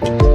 Bye.